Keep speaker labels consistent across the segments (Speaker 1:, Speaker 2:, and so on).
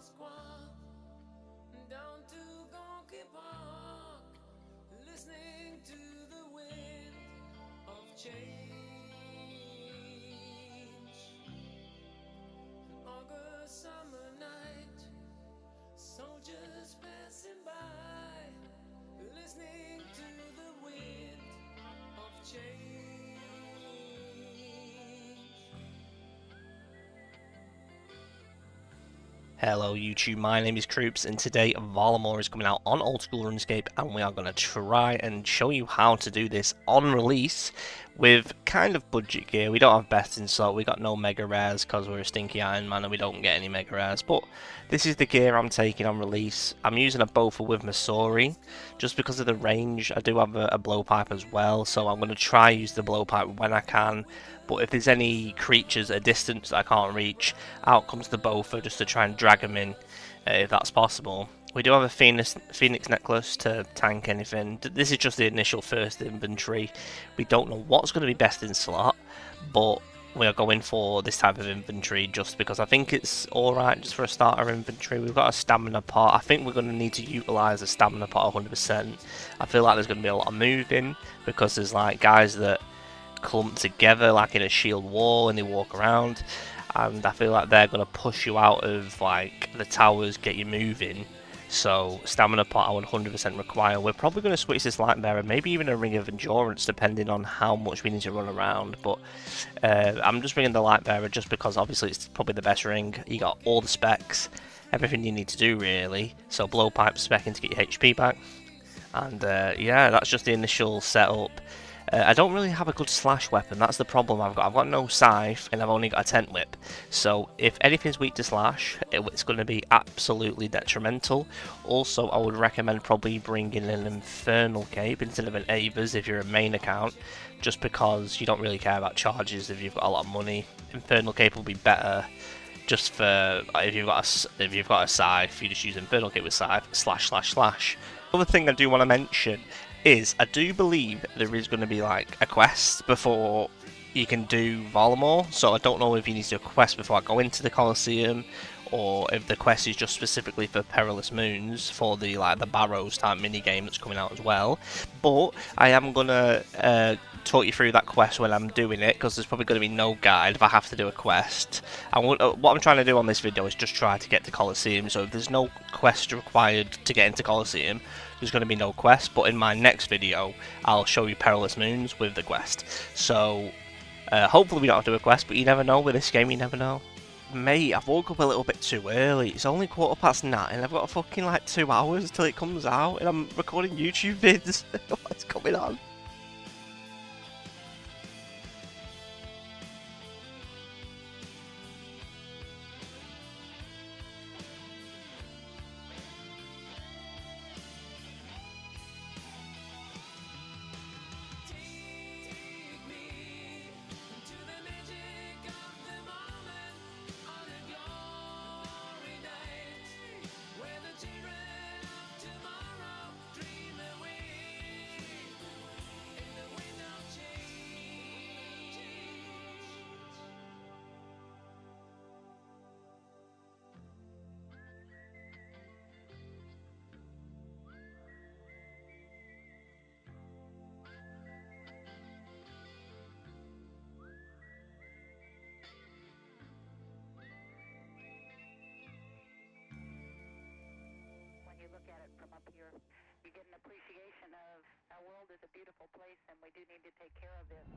Speaker 1: pense down to Gonky Park, listening to the wind of change. August summer night, soldiers passing by, listening to the wind of change.
Speaker 2: Hello YouTube, my name is Kroops and today Varlamore is coming out on Old School RuneScape and we are going to try and show you how to do this on release with kind of budget gear. We don't have best in slot, we got no mega rares because we're a stinky Iron Man and we don't get any mega rares but this is the gear I'm taking on release. I'm using a Bofur with Masori just because of the range. I do have a, a blowpipe as well so I'm going to try use the blowpipe when I can but if there's any creatures at a distance that I can't reach, out comes the Bofur just to try and drag them in, uh, if that's possible. We do have a Phoenix, Phoenix necklace to tank anything. This is just the initial first inventory. We don't know what's going to be best in slot, but we are going for this type of inventory just because I think it's alright just for a starter inventory. We've got a stamina pot. I think we're going to need to utilise a stamina pot 100%. I feel like there's going to be a lot of moving because there's like guys that clump together like in a shield wall and they walk around and I feel like they're going to push you out of like the towers, get you moving. So stamina pot I would 100% require. We're probably going to switch this light bearer, maybe even a ring of endurance, depending on how much we need to run around. But uh, I'm just bringing the light bearer just because obviously it's probably the best ring. You got all the specs, everything you need to do really. So blowpipe specking to get your HP back, and uh, yeah, that's just the initial setup. Uh, I don't really have a good slash weapon, that's the problem I've got. I've got no scythe and I've only got a tent whip. So if anything's weak to slash, it's going to be absolutely detrimental. Also, I would recommend probably bringing an Infernal Cape instead of an Avers if you're a main account, just because you don't really care about charges if you've got a lot of money. Infernal Cape will be better just for if you've got a, if you've got a scythe, you just use Infernal Cape with scythe slash slash slash. Another thing I do want to mention is I do believe there is going to be like a quest before you can do Varlamore, so I don't know if you need to do a quest before I go into the Colosseum or if the quest is just specifically for Perilous Moons for the like the Barrows type mini game that's coming out as well. But I am gonna uh, talk you through that quest when I'm doing it because there's probably going to be no guide if I have to do a quest. And uh, what I'm trying to do on this video is just try to get to Colosseum. So if there's no quest required to get into Colosseum, there's going to be no quest, but in my next video, I'll show you Perilous Moons with the quest. So, uh, hopefully we don't have to do a quest, but you never know with this game, you never know. Mate, I've woke up a little bit too early. It's only quarter past nine, and I've got a fucking like two hours till it comes out, and I'm recording YouTube vids. What's going on?
Speaker 3: Take care of this.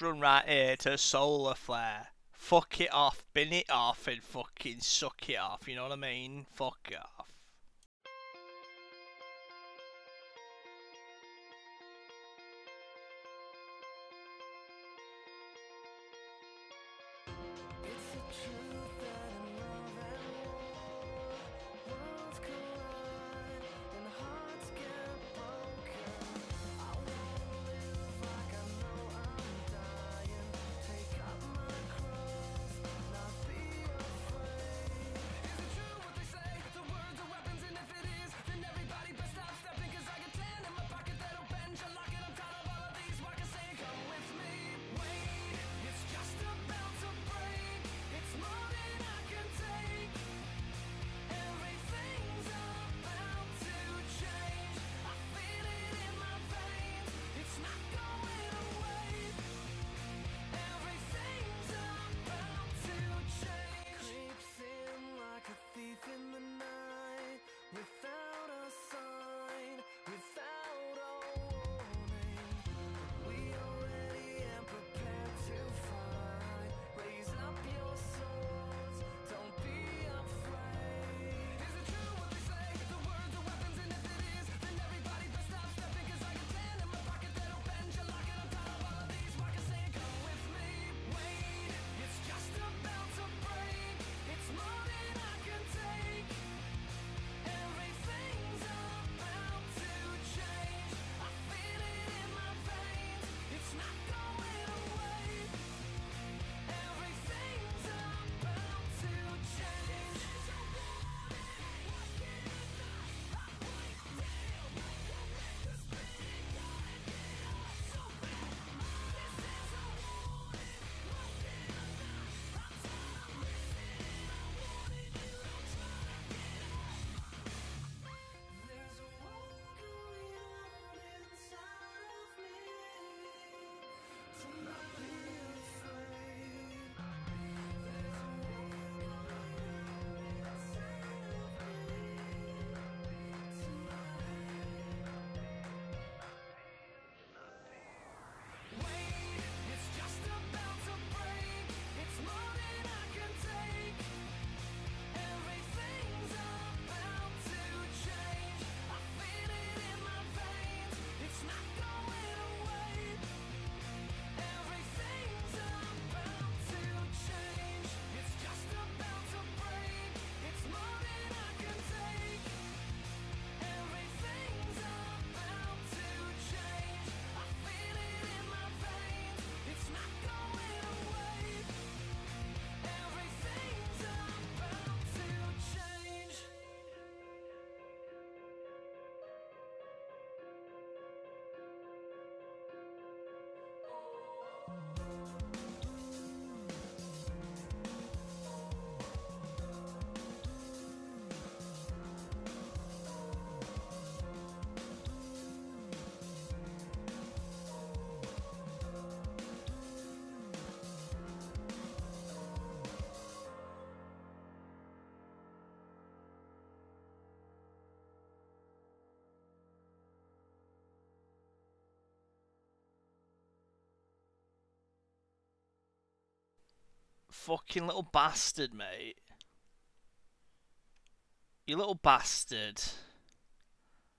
Speaker 4: Run right here to solar flare. Fuck it off, bin it off, and fucking suck it off. You know what I mean? Fuck off. Fucking little bastard, mate. You little bastard.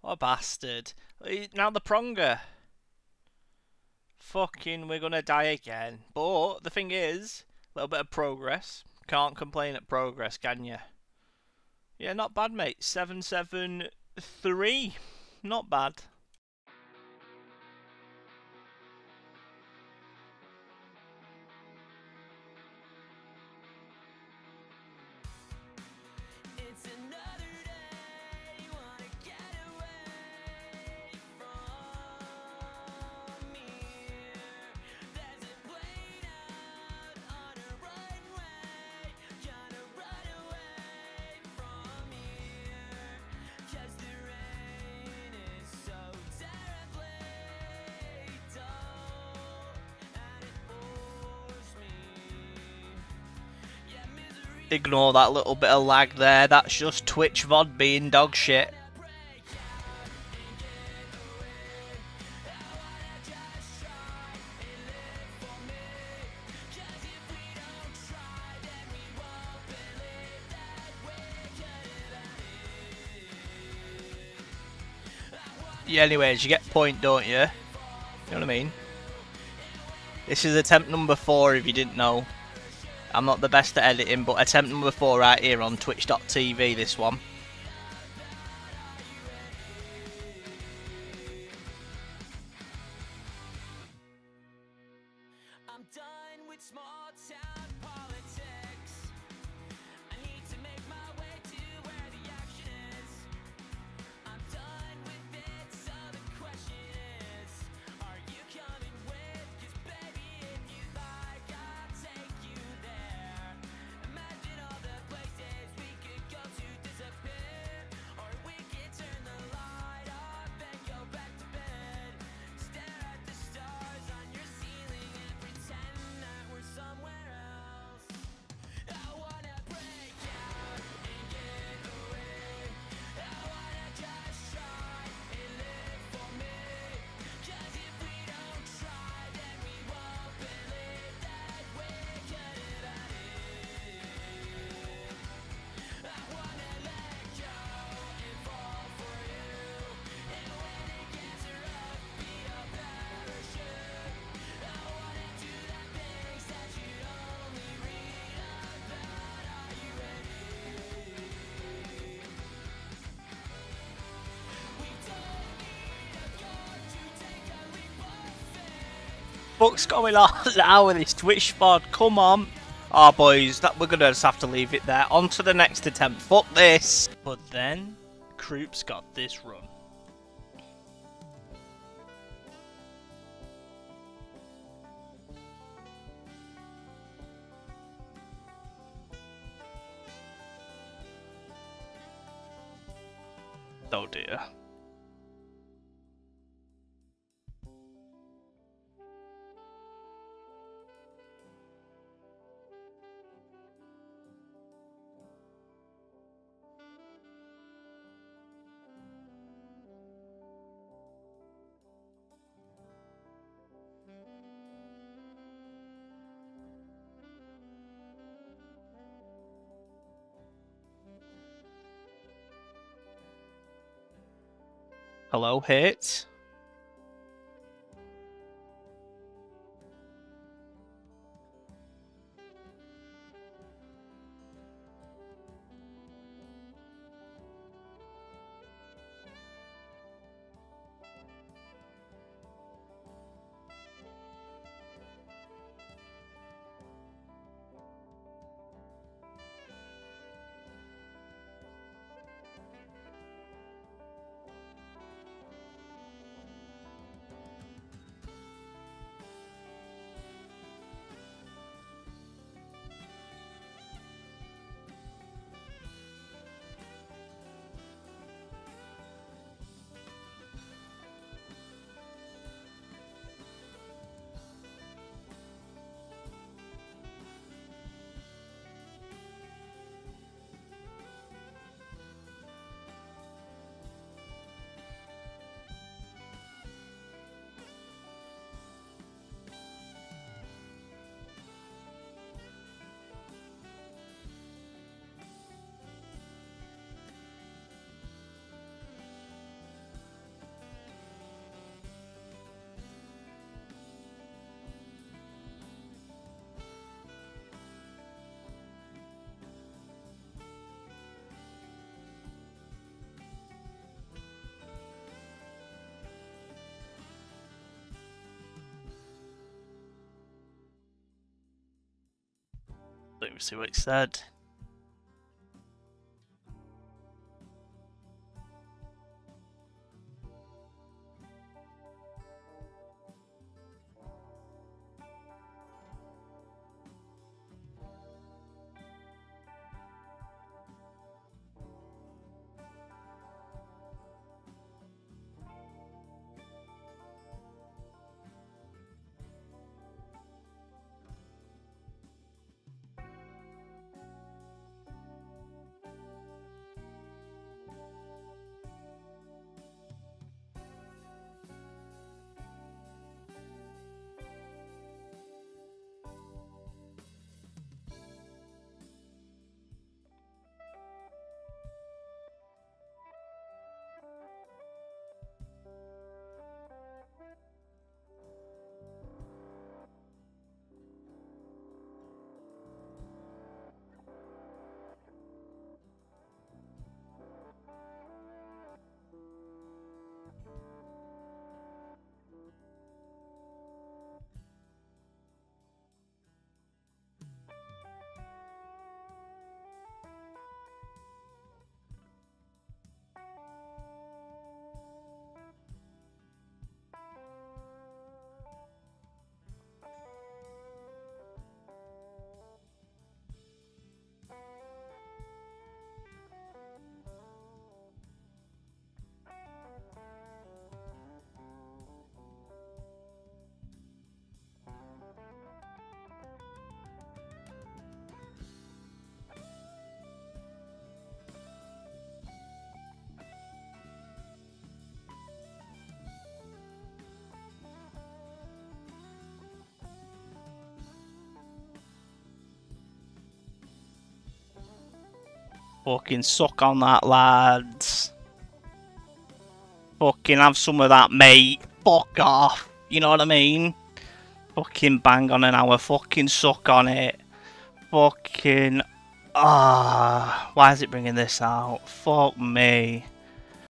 Speaker 4: What a bastard. Now the pronger. Fucking, we're gonna die again. But, the thing is, a little bit of progress. Can't complain at progress, can you? Yeah, not bad, mate. 773. Not bad. ignore that little bit of lag there. That's just Twitch VOD being dog shit.
Speaker 1: Yeah, anyways, you get point, don't you? You know what I mean? This is attempt number four, if you didn't know. I'm not the best at editing, but attempt number four right here on twitch.tv, this one. fuck's going on now with this Twitch pod? Come on. Ah, oh, boys, that we're gonna just have to leave it there. On to the next attempt. Fuck this. But then, Croup's got this run. Oh dear. Hello, hit. Let me see what he said.
Speaker 5: Fucking suck on that, lads. Fucking have some of that, mate. Fuck off. You know what I mean? Fucking bang on an hour. Fucking suck on it. Fucking. Ah. why is it bringing this out? Fuck me.